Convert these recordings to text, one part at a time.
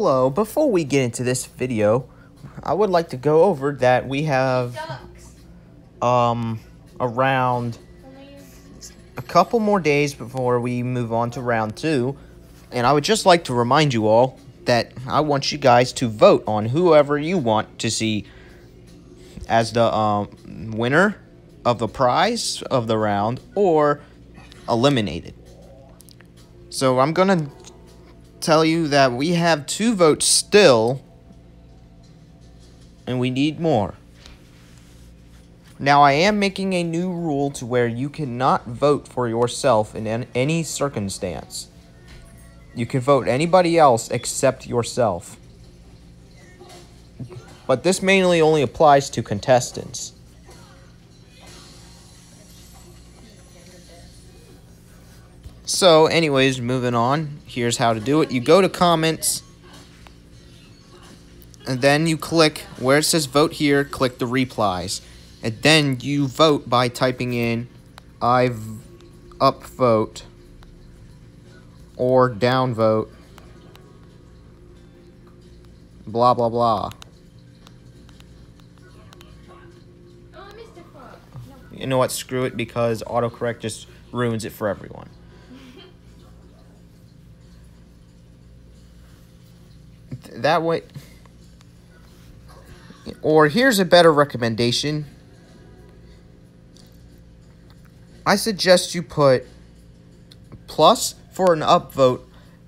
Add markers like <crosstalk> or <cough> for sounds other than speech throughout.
Hello, before we get into this video, I would like to go over that we have um around a couple more days before we move on to round 2, and I would just like to remind you all that I want you guys to vote on whoever you want to see as the um, winner of the prize of the round or eliminated. So I'm going to tell you that we have two votes still, and we need more. Now, I am making a new rule to where you cannot vote for yourself in any circumstance. You can vote anybody else except yourself. But this mainly only applies to contestants. So, anyways, moving on. Here's how to do it. You go to comments. And then you click where it says vote here, click the replies. And then you vote by typing in I upvote or downvote. Blah, blah, blah. Oh, you know what? Screw it because autocorrect just ruins it for everyone. That way. Or here's a better recommendation. I suggest you put plus for an upvote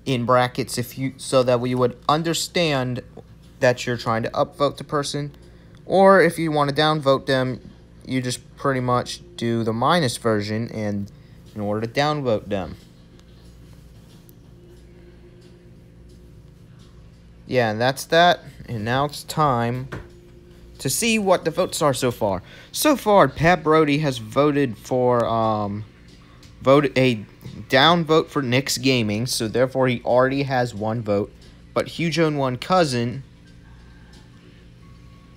in brackets if you so that we would understand that you're trying to upvote the person. Or if you want to downvote them, you just pretty much do the minus version and in order to downvote them. Yeah, and that's that. And now it's time to see what the votes are so far. So far, Pat Brody has voted for um voted a down vote for Nick's Gaming, so therefore he already has one vote. But Huge Oden One Cousin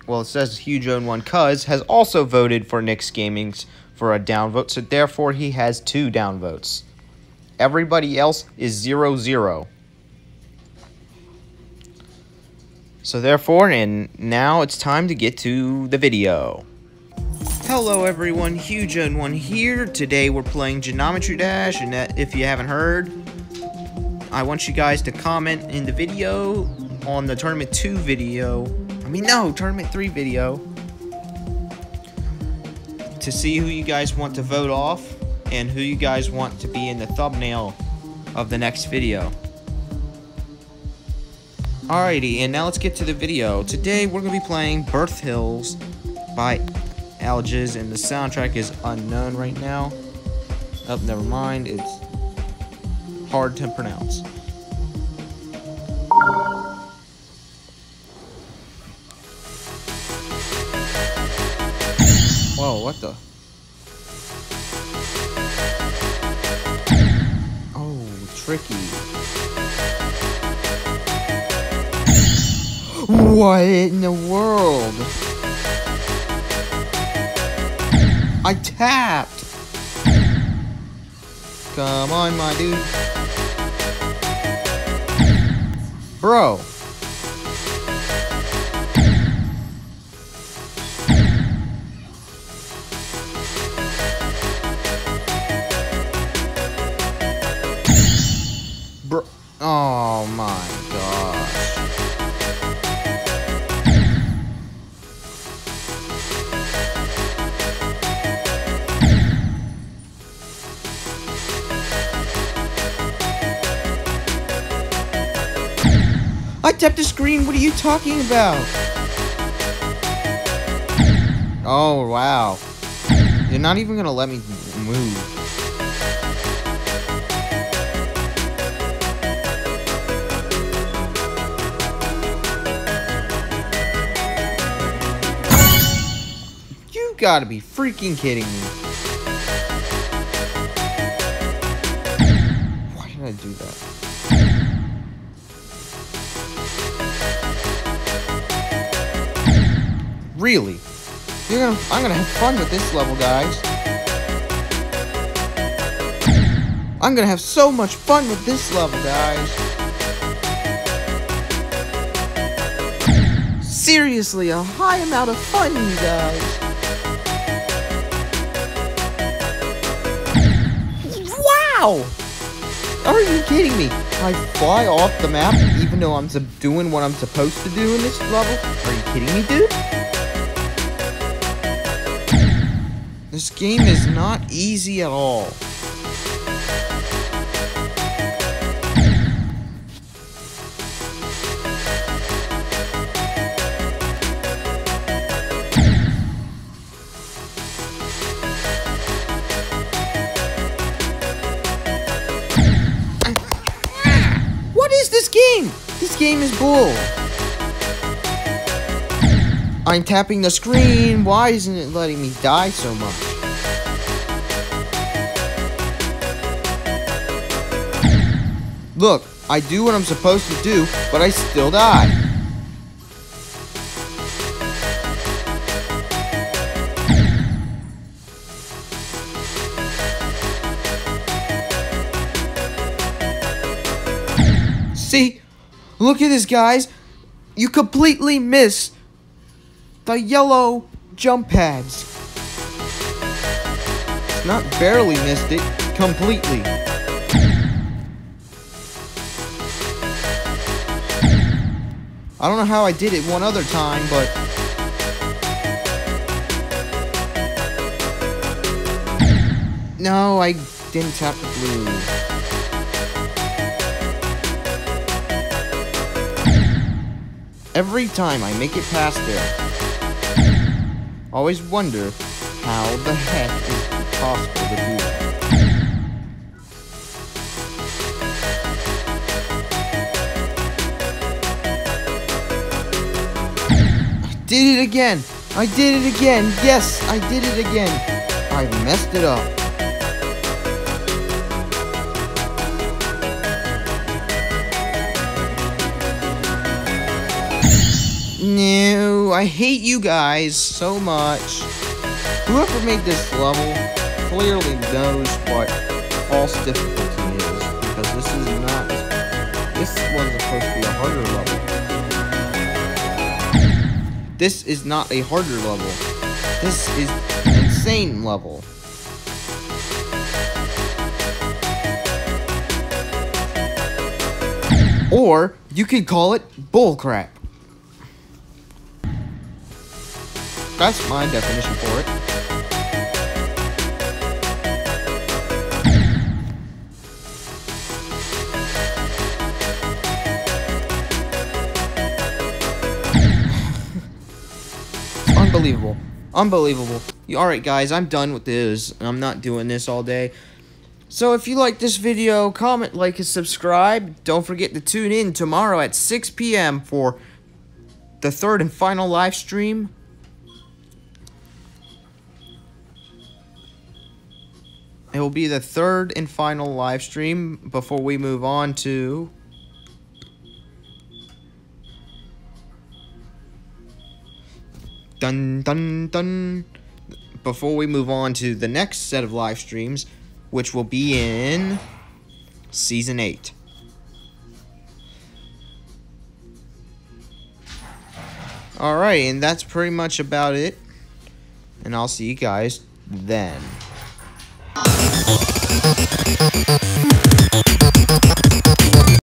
well, it says Huge Oden One Cuz has also voted for Nick's Gaming's for a down vote, so therefore he has two down votes. Everybody else is zero zero. So therefore, and now it's time to get to the video. Hello everyone, Huge One here. Today we're playing Geometry Dash, and uh, if you haven't heard, I want you guys to comment in the video on the Tournament 2 video. I mean, no, Tournament 3 video. To see who you guys want to vote off, and who you guys want to be in the thumbnail of the next video. Alrighty, and now let's get to the video. Today we're going to be playing Birthills by Algiz, and the soundtrack is unknown right now. Oh, never mind, it's hard to pronounce. Whoa, what the? Oh, tricky. What in the world? I tapped! Come on, my dude. Bro. Tapped the screen. What are you talking about? Oh, wow. You're not even going to let me move. You gotta be freaking kidding me. Why did I do that? Really? You're gonna I'm gonna have fun with this level, guys. I'm gonna have so much fun with this level, guys. seriously a high amount of fun, you guys. Wow! Are you kidding me? I fly off the map even though I'm doing what I'm supposed to do in this level? Are you kidding me, dude? This game is not easy at all. What is this game? This game is bull. I'm tapping the screen. Why isn't it letting me die so much? Look, I do what I'm supposed to do, but I still die. See? Look at this, guys. You completely miss the yellow jump pads. Not barely missed it, completely. I don't know how I did it one other time, but... No, I didn't tap the blue. Every time I make it past there, always wonder how the heck is it possible to do that. I did it again! I did it again! Yes, I did it again! I messed it up. No, I hate you guys so much. Whoever made this level clearly knows what false difficulty is, because this is not. This was supposed to be a harder level. This is not a harder level. This is an insane level. Or you could call it bullcrap. That's my definition for it. <laughs> Unbelievable. Unbelievable. Alright guys, I'm done with this. I'm not doing this all day. So if you like this video, comment, like, and subscribe. Don't forget to tune in tomorrow at 6 p.m. for the third and final live stream. It will be the third and final live stream before we move on to dun dun dun before we move on to the next set of live streams which will be in season 8 Alright, and that's pretty much about it. And I'll see you guys then. thank you